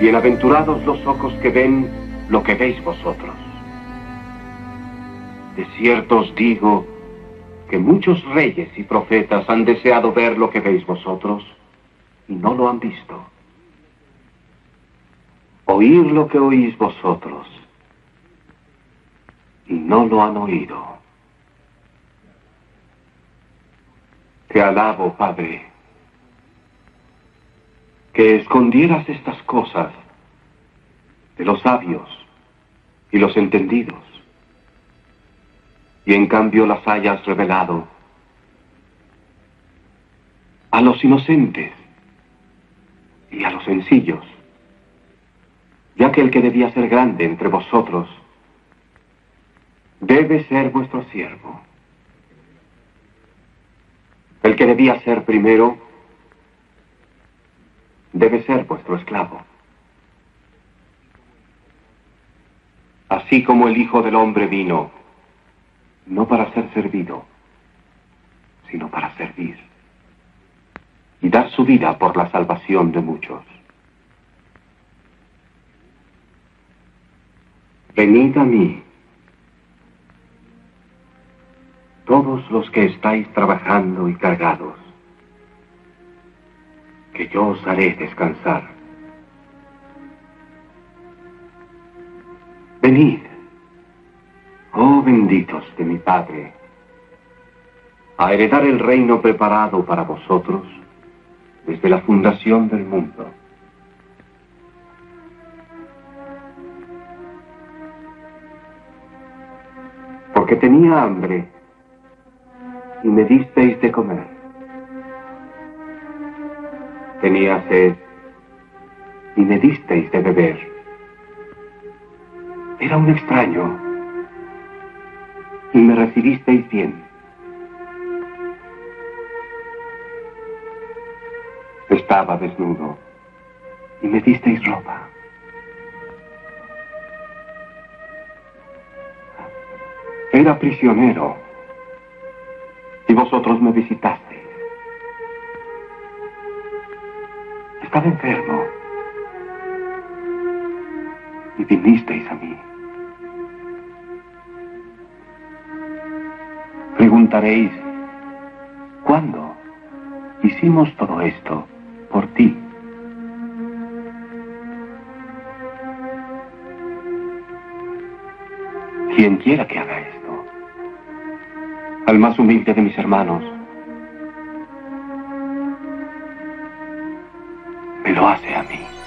Bienaventurados los ojos que ven lo que veis vosotros. De cierto os digo que muchos reyes y profetas han deseado ver lo que veis vosotros y no lo han visto. Oír lo que oís vosotros y no lo han oído. Te alabo, Padre, que escondieras estas cosas de los sabios y los entendidos, y en cambio las hayas revelado a los inocentes y a los sencillos, ya que el que debía ser grande entre vosotros debe ser vuestro siervo. El que debía ser primero debe ser vuestro esclavo. Así como el Hijo del Hombre vino, no para ser servido, sino para servir y dar su vida por la salvación de muchos. Venid a mí, todos los que estáis trabajando y cargados, que yo os haré descansar. Venid, oh benditos de mi Padre, a heredar el reino preparado para vosotros desde la fundación del mundo. Porque tenía hambre y me disteis de comer. Tenía sed y me disteis de beber. Era un extraño y me recibisteis bien. Estaba desnudo y me disteis ropa. Era prisionero y vosotros me visitasteis. Estaba enfermo y vinisteis a mí. Preguntaréis, ¿cuándo hicimos todo esto por ti? Quien quiera que haga esto al más humilde de mis hermanos. Lo hace a mí.